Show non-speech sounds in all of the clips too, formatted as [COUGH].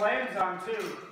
lens on too.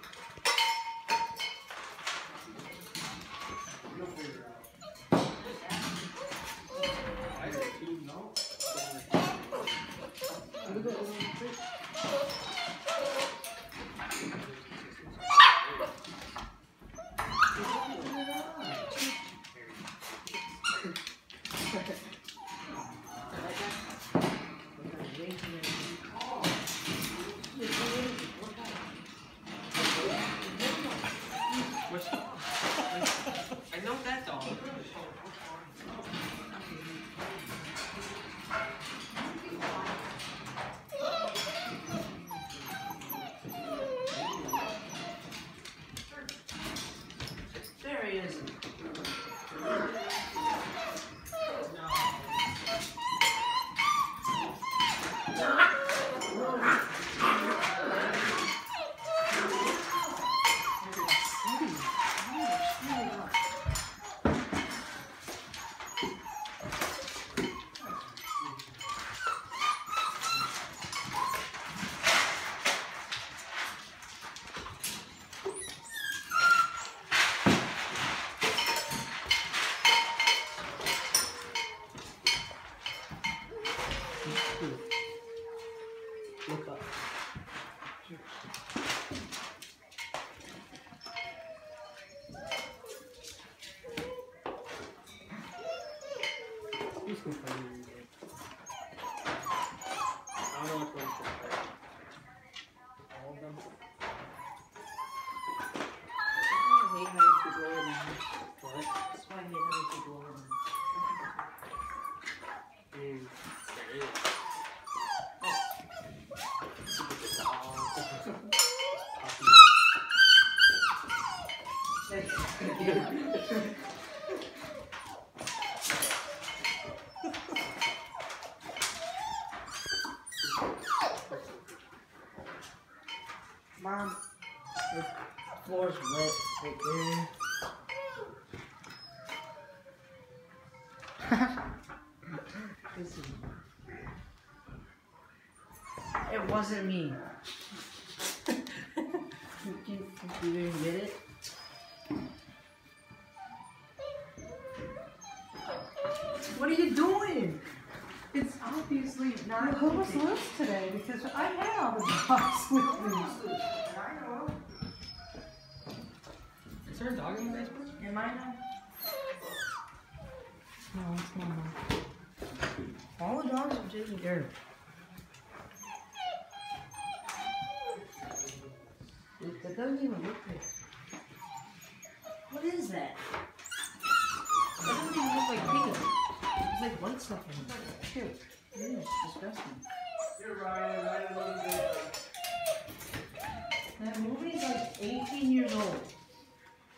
The floor's wet right there. [LAUGHS] this is... It wasn't me. [LAUGHS] you, you, you didn't get it? What are you doing? It's obviously not. Who was loose today? Because I had all the dogs with me. I know. Is there a dog in the basement? Am I not? No, it's mama. All the dogs are taking dirt. It, that doesn't even look good. What is that? That doesn't even look like pizza. There's like white stuff in it. Ew. Ew, mm, it's disgusting. You're right, I love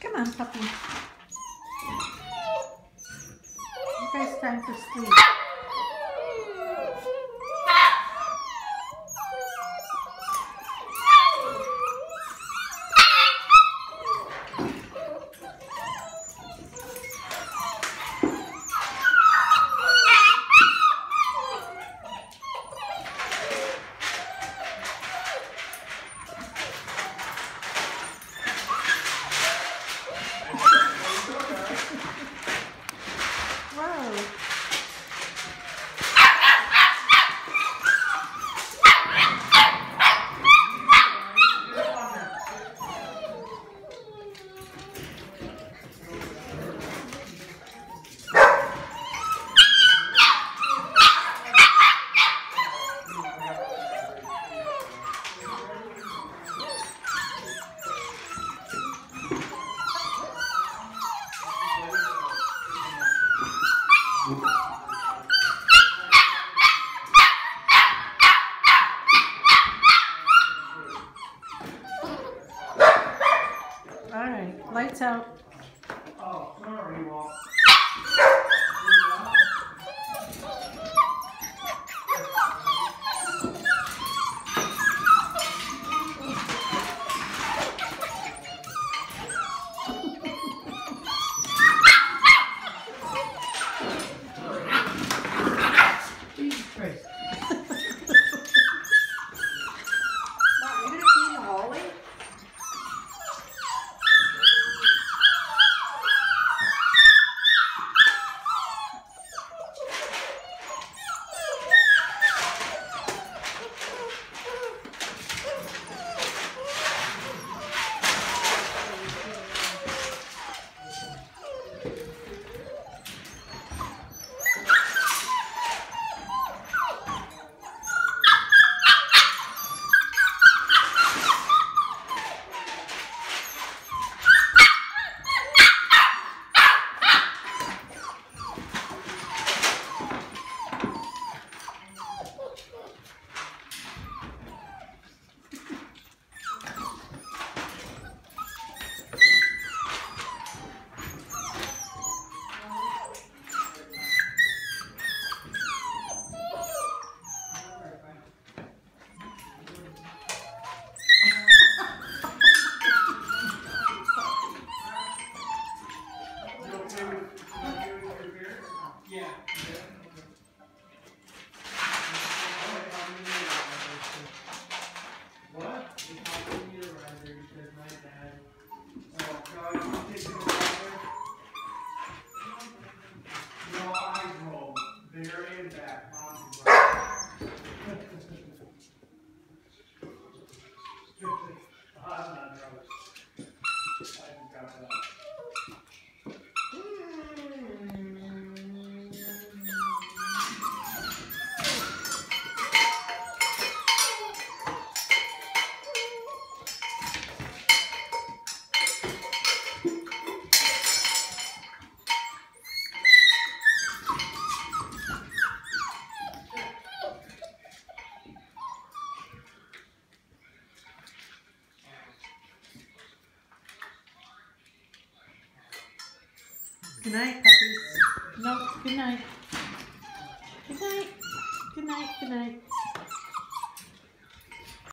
Come on, puppy. You guys time to sleep. Lights out. Oh. Good night, puppies. No, good night. Good night. Good night. Good night.